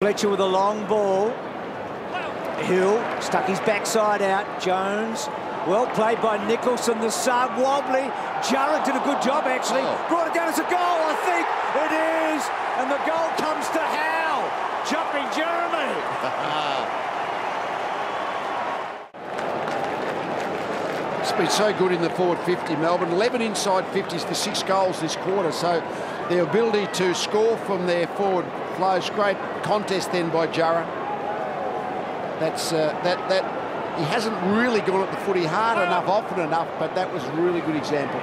Fletcher with a long ball. Hill stuck his backside out. Jones, well played by Nicholson, the sub, wobbly. Jarrett did a good job, actually. Oh. Brought it down as a goal, I think. It is. And the goal comes to Howe. Jumping Jeremy. It's been so good in the forward 50, Melbourne. 11 inside 50s for six goals this quarter. So their ability to score from their forward flows. Great contest then by Jarrah. That's uh, that that he hasn't really gone at the footy hard enough, often enough, but that was a really good example.